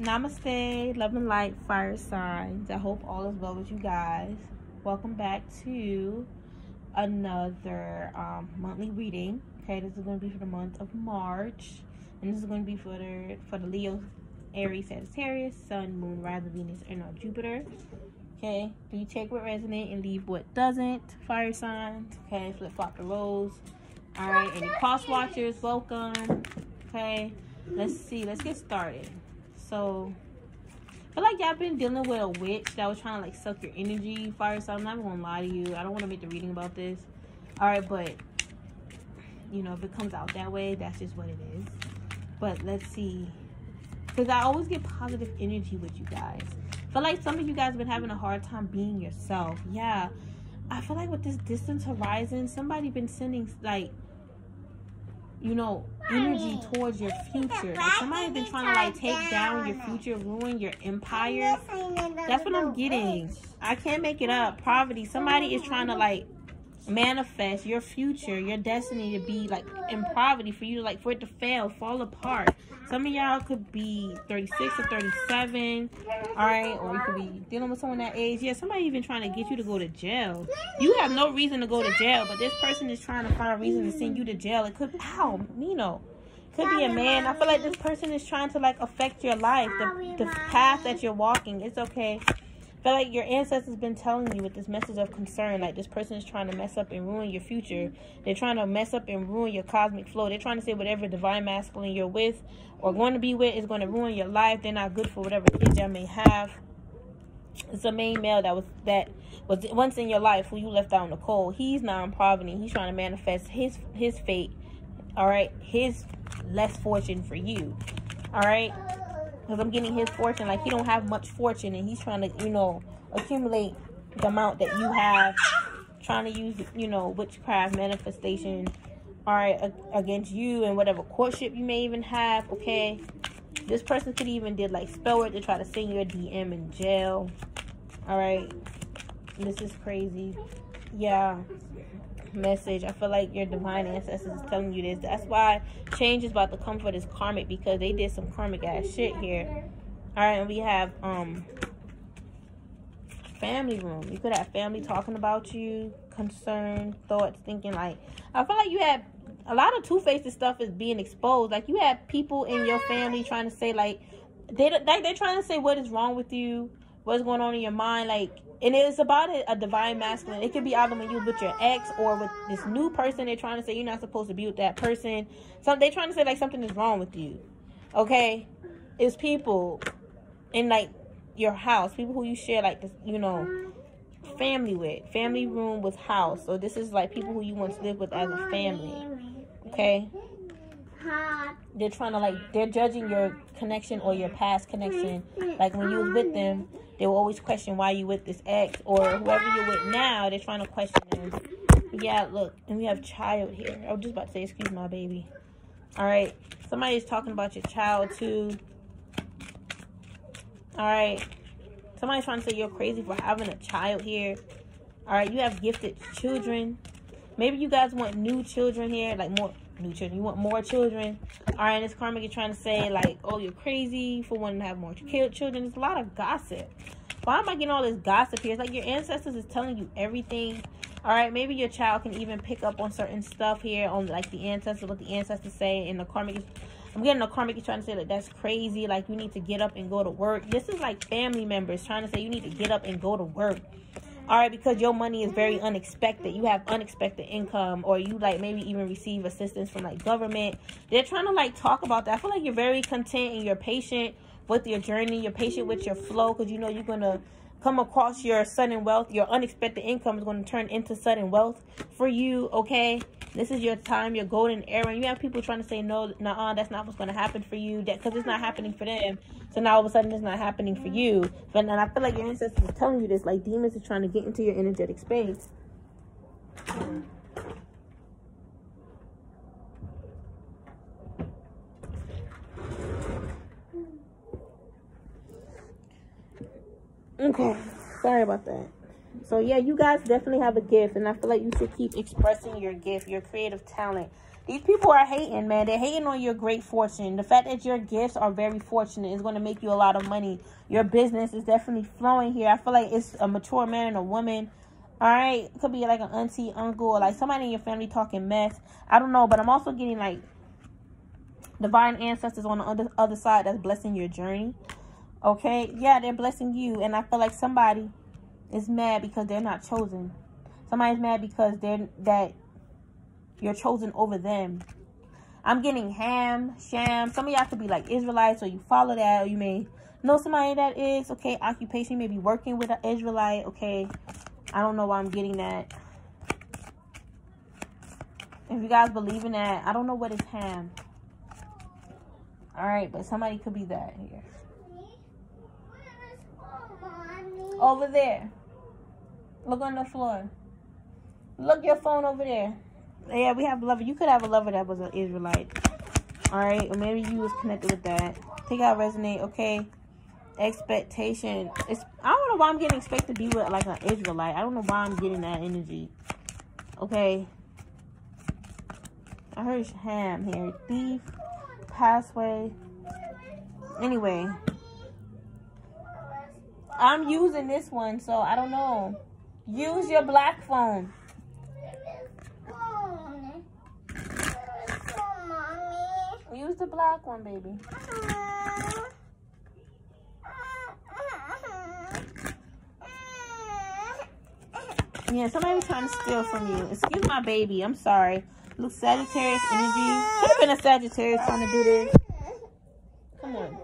Namaste, love and light, fire signs. I hope all is well with you guys. Welcome back to another um, monthly reading. Okay, this is going to be for the month of March, and this is going to be for the for the Leo, Aries, Sagittarius, Sun, Moon, Rising, Venus, and our Jupiter. Okay, do you take what resonates and leave what doesn't? Fire signs. Okay, flip flop the roles. All right, any cross watchers, welcome. Okay, let's see. Let's get started. So, feel like y'all been dealing with a witch that was trying to like suck your energy, fire. So I'm not gonna lie to you. I don't want to make the reading about this. All right, but you know if it comes out that way, that's just what it is. But let's see, because I always get positive energy with you guys. Feel like some of you guys have been having a hard time being yourself. Yeah, I feel like with this distance horizon, somebody been sending like you know, energy towards your future. Like somebody has been trying to like take down your future, ruin your empire. That's what I'm getting. I can't make it up. Poverty. Somebody is trying to like manifest your future, your destiny to be like in poverty for you to like for it to fail, fall apart. Some of y'all could be 36 or 37, all right, or you could be dealing with someone that age. Yeah, somebody even trying to get you to go to jail. You have no reason to go to jail, but this person is trying to find a reason to send you to jail. It could, ow, Nino. Could be a man. I feel like this person is trying to like affect your life, the, the path that you're walking. It's okay feel like your ancestors been telling you with this message of concern like this person is trying to mess up and ruin your future. They're trying to mess up and ruin your cosmic flow. They're trying to say whatever divine masculine you're with or going to be with is going to ruin your life. They're not good for whatever kids you may have. It's a main male that was that was once in your life who you left out in the cold. He's non-poverty he's trying to manifest his his fate all right? His less fortune for you all right because I'm getting his fortune. Like, he don't have much fortune, and he's trying to, you know, accumulate the amount that you have. Trying to use, you know, witchcraft manifestation, all right, against you and whatever courtship you may even have, okay? This person could even did, like, spell work to try to send your DM in jail, all right? This is crazy. Yeah message. I feel like your divine ancestors is telling you this. That's why change is about to come for this karmic because they did some karmic ass shit here. All right, and we have um family room. You could have family talking about you, concern, thoughts, thinking like. I feel like you had a lot of two faced stuff is being exposed. Like you have people in your family trying to say like they like they're trying to say what is wrong with you, what's going on in your mind, like and it's about a, a divine masculine. It could be either when you with your ex or with this new person. They're trying to say you're not supposed to be with that person. So they're trying to say like something is wrong with you. Okay, it's people in like your house, people who you share like this, you know, family with, family room with house. So this is like people who you once lived with as a family. Okay. They're trying to like they're judging your connection or your past connection. Like when you was with them, they will always question why you with this ex or whoever you're with now. They're trying to question them. Yeah, look, and we have child here. I was just about to say, excuse my baby. All right, somebody is talking about your child too. All right, somebody's trying to say you're crazy for having a child here. All right, you have gifted children. Maybe you guys want new children here, like more new children. You want more children. All right, this karmic is trying to say like, oh, you're crazy for wanting to have more children. There's a lot of gossip. Why am I getting all this gossip here? It's like your ancestors is telling you everything. All right, maybe your child can even pick up on certain stuff here on like the ancestors, what the ancestors say, and the karmic is. I'm getting the karmic is trying to say that that's crazy. Like you need to get up and go to work. This is like family members trying to say you need to get up and go to work all right because your money is very unexpected. You have unexpected income or you like maybe even receive assistance from like government. They're trying to like talk about that. I feel like you're very content and you're patient with your journey. You're patient with your flow because you know you're gonna come across your sudden wealth. Your unexpected income is going to turn into sudden wealth for you okay this is your time, your golden era. And You have people trying to say, no, nah, that's not what's going to happen for you. Because it's not happening for them. So now all of a sudden it's not happening for you. But and I feel like your ancestors are telling you this. Like demons are trying to get into your energetic space. Okay. Sorry about that. So yeah, you guys definitely have a gift, and I feel like you should keep expressing your gift, your creative talent. These people are hating, man. They're hating on your great fortune. The fact that your gifts are very fortunate is going to make you a lot of money. Your business is definitely flowing here. I feel like it's a mature man and a woman. All right. It could be like an auntie, uncle, or like somebody in your family talking mess. I don't know. But I'm also getting like divine ancestors on the other, other side that's blessing your journey. Okay. Yeah, they're blessing you. And I feel like somebody is mad because they're not chosen. Somebody's mad because they're that you're chosen over them. I'm getting ham, sham. Some of y'all could be like Israelites, or you follow that, or you may know somebody that is. Okay, occupation, may be working with an Israelite. Okay, I don't know why I'm getting that. If you guys believe in that, I don't know what is ham. All right, but somebody could be that here. Over there. Look on the floor. Look your phone over there. Yeah, we have a lover. You could have a lover that was an Israelite. All right, or maybe you was connected with that. Take out resonate. Okay, expectation. It's I don't know why I'm getting expected to be with like an Israelite. I don't know why I'm getting that energy. Okay. I heard ham here. Thief, passway. Anyway, I'm using this one, so I don't know. Use your black phone. Use the black one, baby. Yeah, somebody trying to steal from you. Excuse my baby. I'm sorry. Look, Sagittarius energy. Could have been a Sagittarius trying to do this. Come on.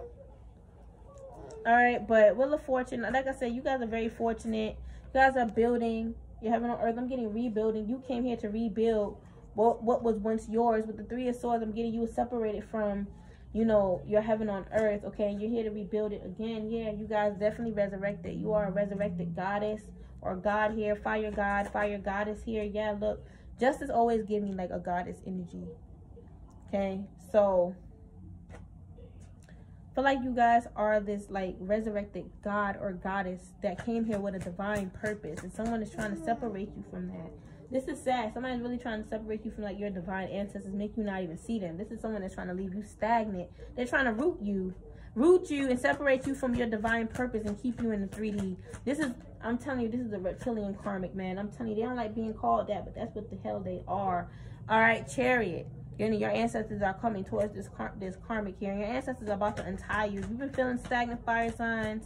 All right, but Wheel of Fortune. Like I said, you guys are very fortunate. Guys are building. You're heaven on earth. I'm getting rebuilding. You came here to rebuild what what was once yours with the three of swords i'm getting you separated from you know your heaven on earth okay and you're here to rebuild it again yeah you guys definitely resurrected you are a resurrected goddess or god here fire god fire goddess here yeah look justice always give me like a goddess energy okay so feel like you guys are this like resurrected god or goddess that came here with a divine purpose and someone is trying to separate you from that this is sad. Somebody's really trying to separate you from like your divine ancestors, make you not even see them. This is someone that's trying to leave you stagnant. They're trying to root you, root you and separate you from your divine purpose and keep you in the 3D. This is, I'm telling you, this is a reptilian karmic, man. I'm telling you, they don't like being called that, but that's what the hell they are. All right, chariot. Your, your ancestors are coming towards this car, this karmic here. And Your ancestors are about to untie you. You've been feeling stagnant fire signs.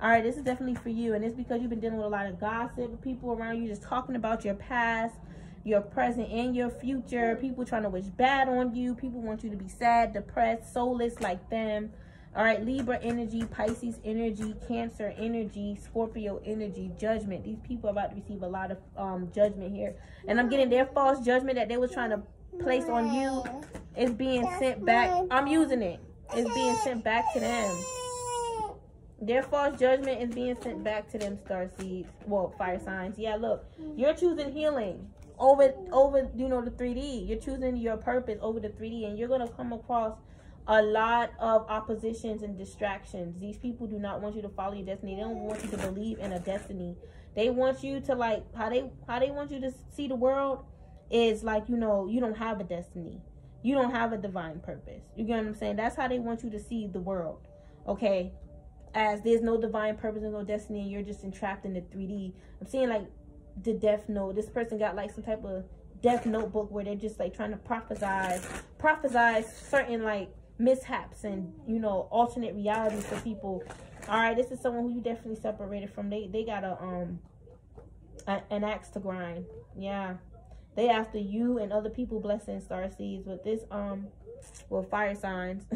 All right this is definitely for you and it's because you've been dealing with a lot of gossip people around you just talking about your past your present and your future. People trying to wish bad on you. People want you to be sad depressed soulless like them. All right libra energy pisces energy cancer energy scorpio energy judgment. These people are about to receive a lot of um judgment here. And i'm getting their false judgment that they was trying to place on you is being sent back i'm using it it's being sent back to them their false judgment is being sent back to them star seeds. Well, fire signs. Yeah, look. You're choosing healing over over you know the 3D. You're choosing your purpose over the 3D and you're going to come across a lot of oppositions and distractions. These people do not want you to follow your destiny. They don't want you to believe in a destiny. They want you to like how they how they want you to see the world is like, you know, you don't have a destiny. You don't have a divine purpose. You get what I'm saying? That's how they want you to see the world. Okay? as there's no divine purpose and no destiny and you're just entrapped in the 3D. I'm seeing like the death note. This person got like some type of death notebook where they're just like trying to prophesize, prophesize certain like mishaps and you know alternate realities for people. All right, this is someone who you definitely separated from. They they got a um an axe to grind. Yeah, they after you and other people blessing star seeds with this um well fire signs.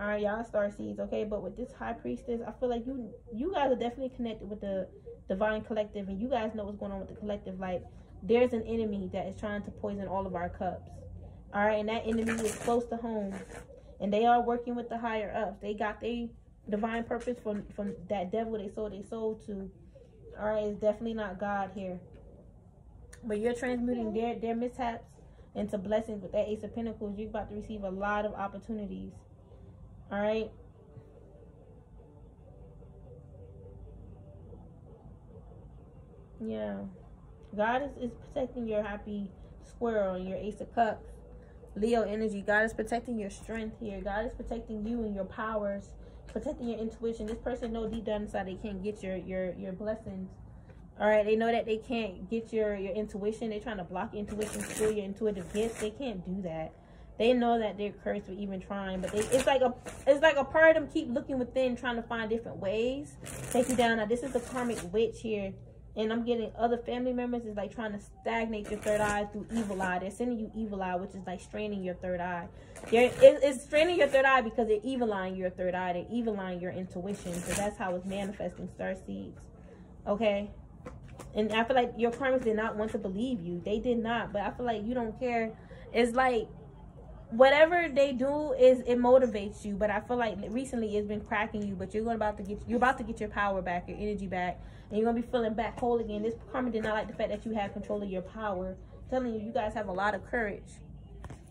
all right y'all star seeds okay? But with this high priestess i feel like you you guys are definitely connected with the divine collective and you guys know what's going on with the collective. Like there's an enemy that is trying to poison all of our cups. All right and that enemy is close to home and they are working with the higher ups. They got their divine purpose from from that devil they sold they sold to. All right it's definitely not god here but you're transmuting their their mishaps into blessings with that ace of pentacles you're about to receive a lot of opportunities all right. Yeah. God is, is protecting your happy squirrel and your ace of cups. Leo energy. God is protecting your strength here. God is protecting you and your powers, protecting your intuition. This person know deep down inside they can't get your your your blessings. All right, they know that they can't get your your intuition. They're trying to block intuition, steal your intuitive gifts. They can't do that. They know that they're cursed for even trying, but they it's like a it's like a part of them keep looking within, trying to find different ways. Take you down. Now this is the karmic witch here and I'm getting other family members is like trying to stagnate your third eye through evil eye. They're sending you evil eye, which is like straining your third eye. They're, it, it's straining your third eye because they're evil eyeing your third eye. They're evil eyeing your intuition. So that's how it's manifesting star seeds. Okay. And I feel like your karmas did not want to believe you. They did not. But I feel like you don't care. It's like whatever they do is it motivates you but i feel like recently it's been cracking you but you're going about to get you're about to get your power back your energy back and you're gonna be feeling back whole again this karma did not like the fact that you have control of your power I'm telling you you guys have a lot of courage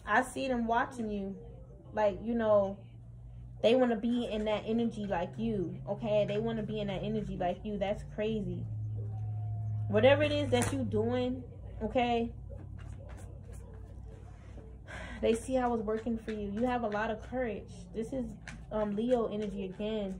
i see them watching you like you know they want to be in that energy like you okay they want to be in that energy like you that's crazy whatever it is that you're doing okay they see I was working for you. You have a lot of courage. This is um, Leo energy again.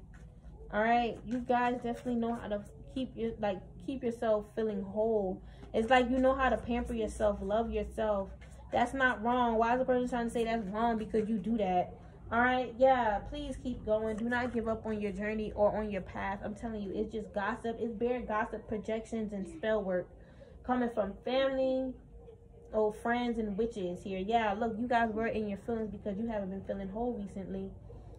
All right, you guys definitely know how to keep your like keep yourself feeling whole. It's like you know how to pamper yourself, love yourself. That's not wrong. Why is the person trying to say that's wrong because you do that? All right, yeah, please keep going. Do not give up on your journey or on your path. I'm telling you, it's just gossip. It's bare gossip, projections, and spell work coming from family, old friends and witches here. Yeah, look, you guys were in your feelings because you haven't been feeling whole recently.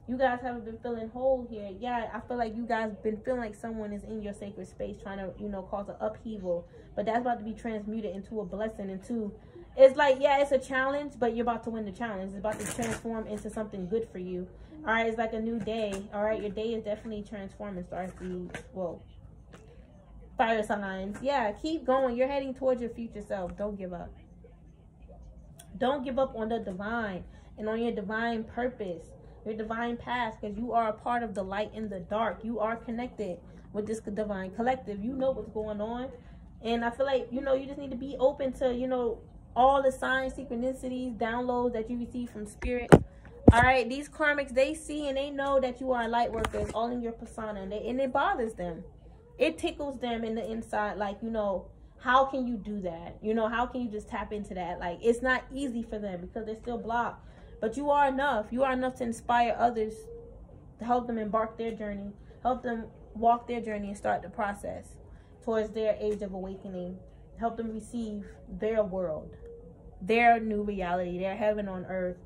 You guys haven't been feeling whole here. Yeah, I feel like you guys been feeling like someone is in your sacred space trying to, you know, cause an upheaval. But that's about to be transmuted into a blessing, into it's like, yeah, it's a challenge, but you're about to win the challenge. It's about to transform into something good for you. All right, it's like a new day. All right, your day is definitely transforming, Starseed. Well, fire signs. Yeah, keep going. You're heading towards your future self. Don't give up. Don't give up on the divine and on your divine purpose, your divine path, because you are a part of the light in the dark. You are connected with this divine collective. You know what's going on. And I feel like, you know, you just need to be open to, you know, all the signs, synchronicities, downloads that you receive from spirit. All right, these karmics, they see and they know that you are a light worker. It's all in your persona. And, they, and it bothers them. It tickles them in the inside, like, you know, how can you do that? You know, how can you just tap into that? Like, it's not easy for them because they're still blocked. But you are enough. You are enough to inspire others to help them embark their journey, help them walk their journey and start the process towards their age of awakening, help them receive their world, their new reality, their heaven on earth.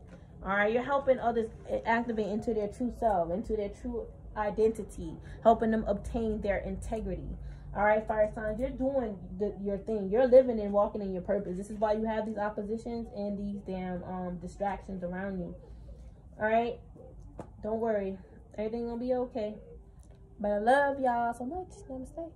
All right, you're helping others activate into their true self, into their true identity, helping them obtain their integrity. All right, fire signs, you're doing the, your thing. You're living and walking in your purpose. This is why you have these oppositions and these damn um, distractions around you. All right, don't worry. Everything gonna be okay. But I love y'all so much. Namaste.